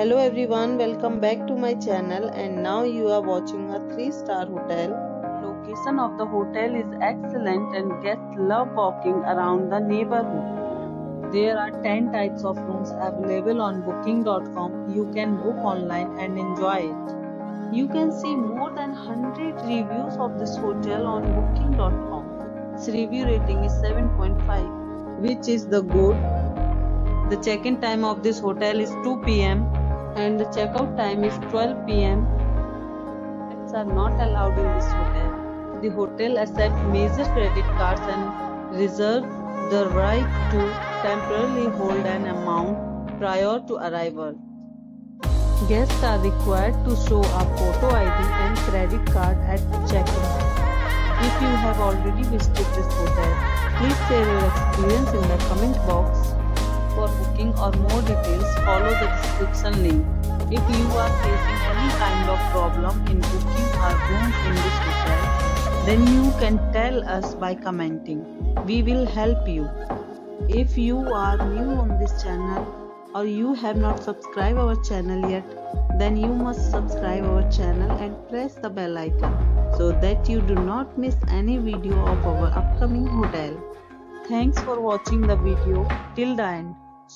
Hello everyone, welcome back to my channel and now you are watching a 3 star hotel. Location of the hotel is excellent and guests love walking around the neighborhood. There are 10 types of rooms available on booking.com. You can book online and enjoy it. You can see more than 100 reviews of this hotel on booking.com. Its review rating is 7.5, which is the good. The check-in time of this hotel is 2 p.m. and the checkout time is 12 p.m. Pets are not allowed in this hotel. The hotel accepts major credit cards and reserves the right to temporarily hold an amount prior to arrival. Guests are required to show a photo ID and credit card at check-in. If you have already visited this hotel, please share your experience in the comment box. For booking or more details, follow the description link. If you are facing any kind of problem in booking a room in this hotel, then you can tell us by commenting. We will help you. If you are new on this channel or you have not subscribed our channel yet, then you must subscribe our channel and press the bell icon so that you do not miss any video of our upcoming hotel. Thanks for watching the video till the end.